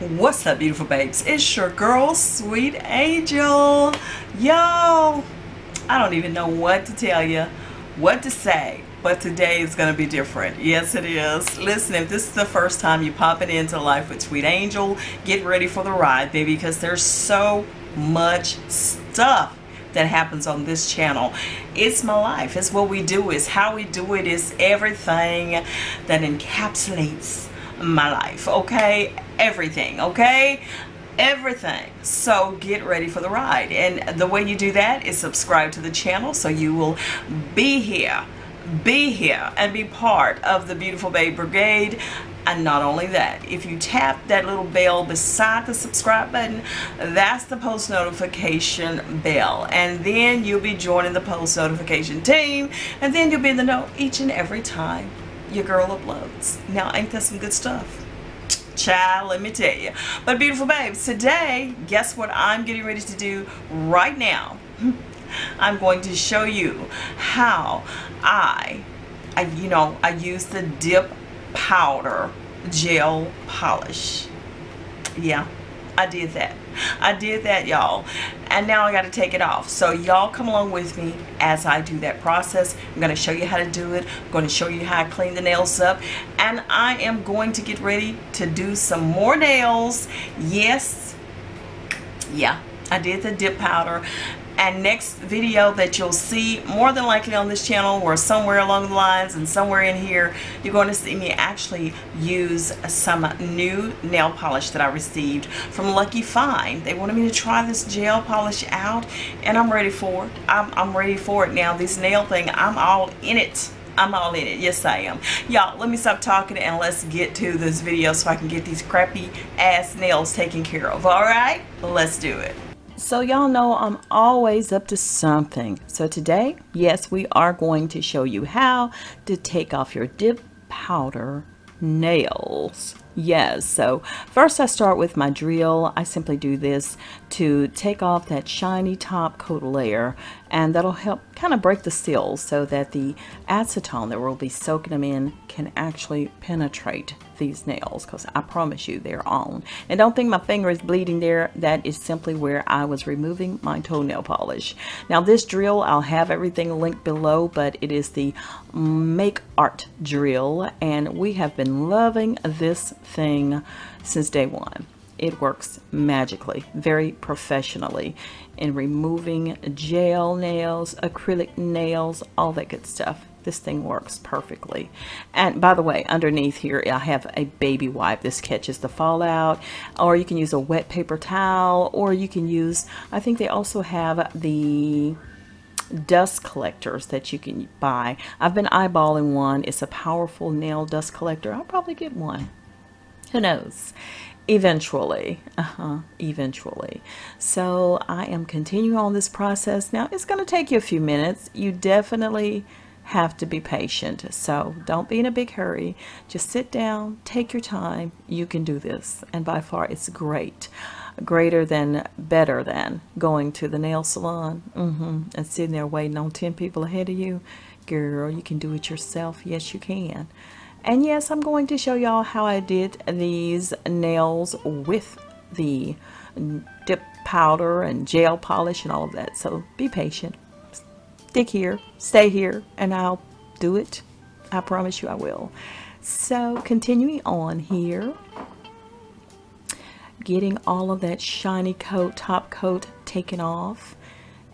What's up, beautiful babes? It's your girl, Sweet Angel. Yo, I don't even know what to tell you, what to say, but today is going to be different. Yes, it is. Listen, if this is the first time you're popping into Life with Sweet Angel, get ready for the ride, baby, because there's so much stuff that happens on this channel. It's my life. It's what we do. It's how we do it. It's everything that encapsulates my life. Okay? Everything. Okay? everything so get ready for the ride and the way you do that is subscribe to the channel so you will be here be here and be part of the beautiful Bay brigade and not only that, if you tap that little bell beside the subscribe button, that's the post notification bell. And then you'll be joining the post notification team. And then you'll be in the know each and every time your girl uploads. Now, ain't that some good stuff? Child, let me tell you. But beautiful babes, today, guess what I'm getting ready to do right now? I'm going to show you how I, I you know, I use the dip powder gel polish. Yeah, I did that. I did that, y'all. And now I got to take it off. So y'all come along with me as I do that process. I'm going to show you how to do it. I'm going to show you how I clean the nails up. And I am going to get ready to do some more nails. Yes. Yeah, I did the dip powder and next video that you'll see more than likely on this channel or somewhere along the lines and somewhere in here you're going to see me actually use some new nail polish that I received from Lucky Find they wanted me to try this gel polish out and I'm ready for it I'm, I'm ready for it now this nail thing I'm all in it I'm all in it. Yes, I am. Y'all, let me stop talking and let's get to this video so I can get these crappy ass nails taken care of. All right? Let's do it. So y'all know I'm always up to something. So today, yes, we are going to show you how to take off your dip powder nails. Yes, so first I start with my drill. I simply do this to take off that shiny top coat layer and that'll help kind of break the seals so that the acetone that we'll be soaking them in can actually penetrate these nails because I promise you they're on. And don't think my finger is bleeding there. That is simply where I was removing my toenail polish. Now this drill, I'll have everything linked below, but it is the Make Art drill. And we have been loving this thing since day one. It works magically, very professionally in removing gel nails, acrylic nails, all that good stuff. This thing works perfectly. And by the way underneath here I have a baby wipe. This catches the fallout. Or you can use a wet paper towel or you can use I think they also have the dust collectors that you can buy. I've been eyeballing one. It's a powerful nail dust collector. I'll probably get one who knows eventually uh-huh eventually so I am continuing on this process now it's going to take you a few minutes you definitely have to be patient. So don't be in a big hurry. Just sit down, take your time. You can do this. And by far, it's great. Greater than, better than going to the nail salon mm -hmm, and sitting there waiting on 10 people ahead of you. Girl, you can do it yourself. Yes, you can. And yes, I'm going to show y'all how I did these nails with the dip powder and gel polish and all of that. So be patient stick here, stay here, and I'll do it. I promise you I will. So continuing on here, getting all of that shiny coat, top coat taken off.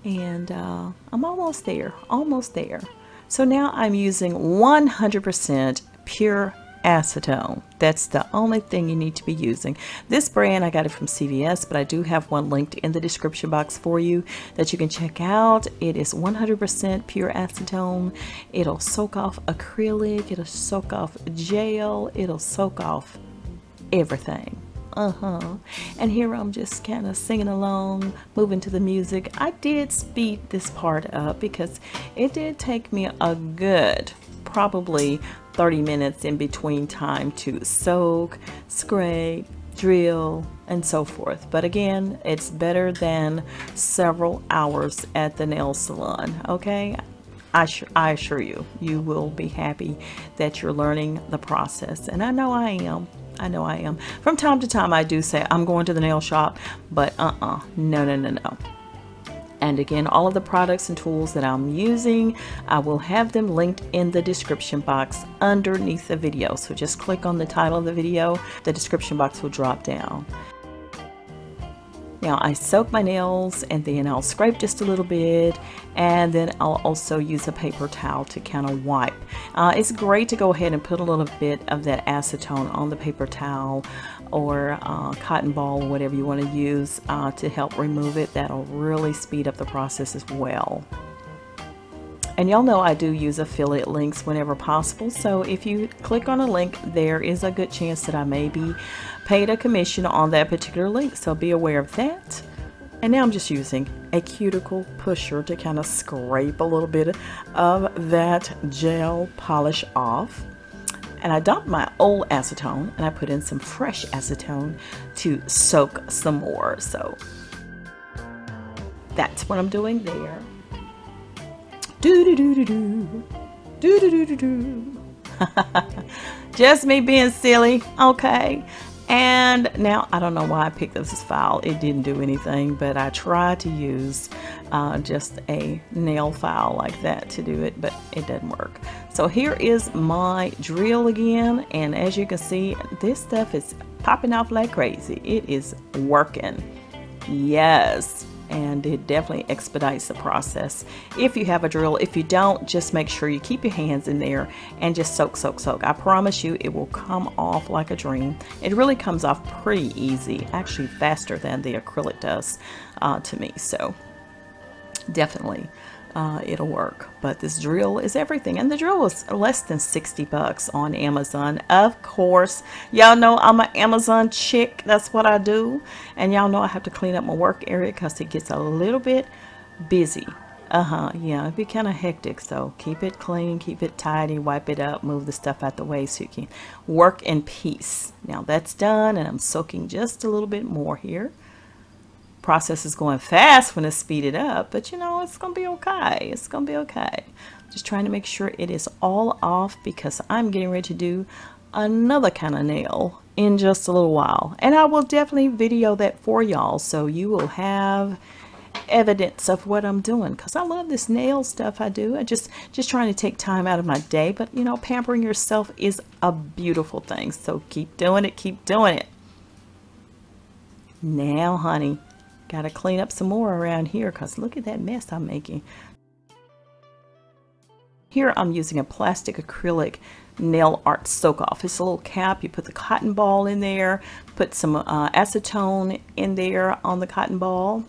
And uh, I'm almost there, almost there. So now I'm using 100% pure acetone. That's the only thing you need to be using. This brand, I got it from CVS, but I do have one linked in the description box for you that you can check out. It is 100% pure acetone. It'll soak off acrylic, it'll soak off gel, it'll soak off everything. Uh-huh. And here I'm just kind of singing along, moving to the music. I did speed this part up because it did take me a good probably 30 minutes in between time to soak, scrape, drill, and so forth. But again, it's better than several hours at the nail salon, okay? I, I assure you, you will be happy that you're learning the process. And I know I am. I know I am. From time to time, I do say I'm going to the nail shop, but uh-uh, no, no, no, no. And again, all of the products and tools that I'm using, I will have them linked in the description box underneath the video. So just click on the title of the video, the description box will drop down. Now I soak my nails and then I'll scrape just a little bit and then I'll also use a paper towel to kind of wipe. Uh, it's great to go ahead and put a little bit of that acetone on the paper towel or uh, cotton ball whatever you want to use uh, to help remove it. That'll really speed up the process as well. And y'all know I do use affiliate links whenever possible. So if you click on a link, there is a good chance that I may be paid a commission on that particular link. So be aware of that. And now I'm just using a cuticle pusher to kind of scrape a little bit of that gel polish off. And I dumped my old acetone and I put in some fresh acetone to soak some more. So that's what I'm doing there. Do do do do do. Do do do do do. Just me being silly, okay? And now I don't know why I picked up this file. It didn't do anything, but I tried to use uh, just a nail file like that to do it, but it doesn't work. So here is my drill again, and as you can see, this stuff is popping off like crazy. It is working. Yes and it definitely expedites the process. If you have a drill if you don't just make sure you keep your hands in there and just soak soak soak. I promise you it will come off like a dream. It really comes off pretty easy actually faster than the acrylic does uh, to me so definitely uh, it'll work. But this drill is everything. And the drill was less than 60 bucks on Amazon. Of course, y'all know I'm an Amazon chick. That's what I do. And y'all know I have to clean up my work area because it gets a little bit busy. Uh-huh, yeah, it'd be kind of hectic. So keep it clean, keep it tidy, wipe it up, move the stuff out the way so you can work in peace. Now that's done and I'm soaking just a little bit more here process is going fast when it's speeded up, but you know, it's going to be okay. It's going to be okay. Just trying to make sure it is all off because I'm getting ready to do another kind of nail in just a little while. And I will definitely video that for y'all so you will have evidence of what I'm doing because I love this nail stuff I do. I just just trying to take time out of my day, but you know, pampering yourself is a beautiful thing. So keep doing it, keep doing it. Now, honey, Got to clean up some more around here because look at that mess I'm making. Here I'm using a plastic acrylic nail art soak off. It's a little cap. You put the cotton ball in there, put some uh, acetone in there on the cotton ball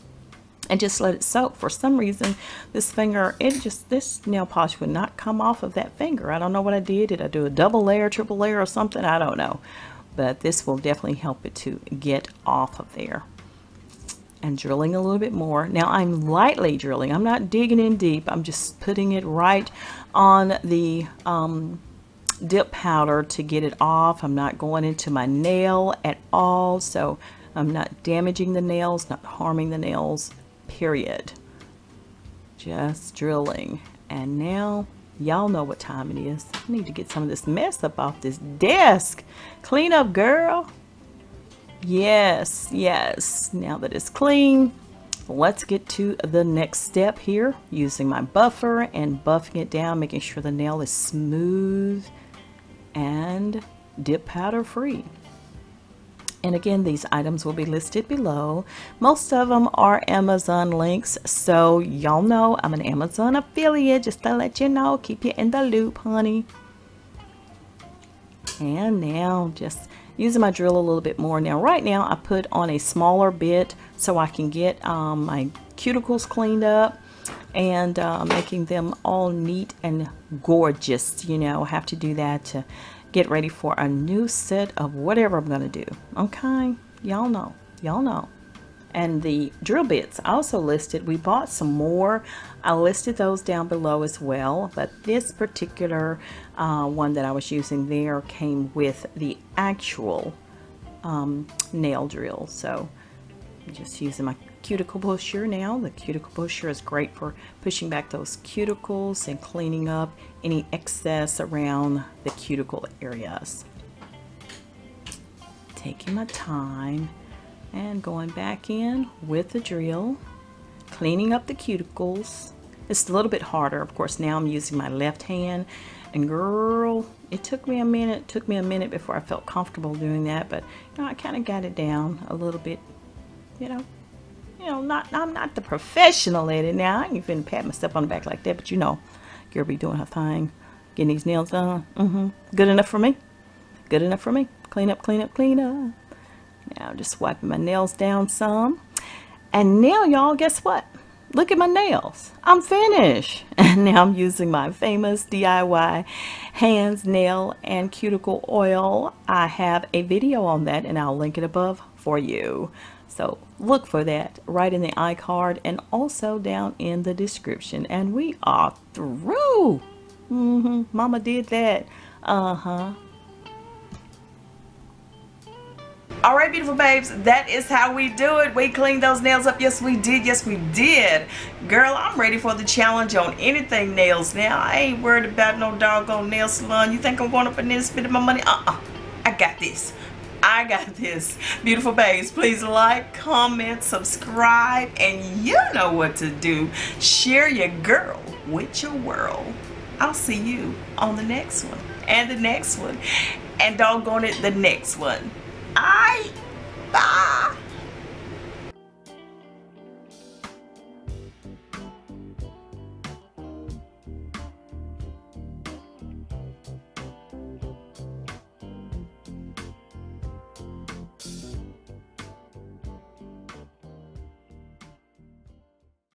and just let it soak. For some reason, this finger, it just, this nail polish would not come off of that finger. I don't know what I did. Did I do a double layer, triple layer or something? I don't know. But this will definitely help it to get off of there and drilling a little bit more. Now I'm lightly drilling. I'm not digging in deep. I'm just putting it right on the um, dip powder to get it off. I'm not going into my nail at all. So I'm not damaging the nails, not harming the nails, period. Just drilling. And now y'all know what time it is. I need to get some of this mess up off this desk. Clean up, girl. Yes, yes. Now that it's clean, let's get to the next step here using my buffer and buffing it down, making sure the nail is smooth and dip powder free. And again, these items will be listed below. Most of them are Amazon links, so y'all know I'm an Amazon affiliate, just to let you know, keep you in the loop, honey. And now just using my drill a little bit more. Now right now I put on a smaller bit so I can get um, my cuticles cleaned up and uh, making them all neat and gorgeous. You know, have to do that to get ready for a new set of whatever I'm going to do. Okay? Y'all know. Y'all know and the drill bits also listed we bought some more. I listed those down below as well but this particular uh, one that I was using there came with the actual um, nail drill. So I'm just using my cuticle pusher now. The cuticle pusher is great for pushing back those cuticles and cleaning up any excess around the cuticle areas. Taking my time and going back in with the drill, cleaning up the cuticles. It's a little bit harder, of course, now I'm using my left hand. And girl, it took me a minute, it took me a minute before I felt comfortable doing that, but you know, I kind of got it down a little bit, you know, you know, not I'm not the professional at it now. I ain't even pat myself on the back like that, but you know, girl be doing her thing, getting these nails done. Mm-hmm. Good enough for me. Good enough for me. Clean up, clean up, clean up. Now I'm just wiping my nails down some. And now y'all, guess what? Look at my nails. I'm finished. And now I'm using my famous DIY hands, nail, and cuticle oil. I have a video on that and I'll link it above for you. So look for that right in the iCard and also down in the description. And we are through. Mm -hmm. Mama did that. Uh-huh. All right, beautiful babes, that is how we do it. We cleaned those nails up. Yes, we did. Yes, we did. Girl, I'm ready for the challenge on anything nails now. I ain't worried about no doggone nail salon. You think I'm going up in there spending my money? Uh-uh. I got this. I got this. Beautiful babes, please like, comment, subscribe, and you know what to do. Share your girl with your world. I'll see you on the next one, and the next one, and doggone it, the next one. I. Ah!